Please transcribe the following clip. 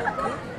know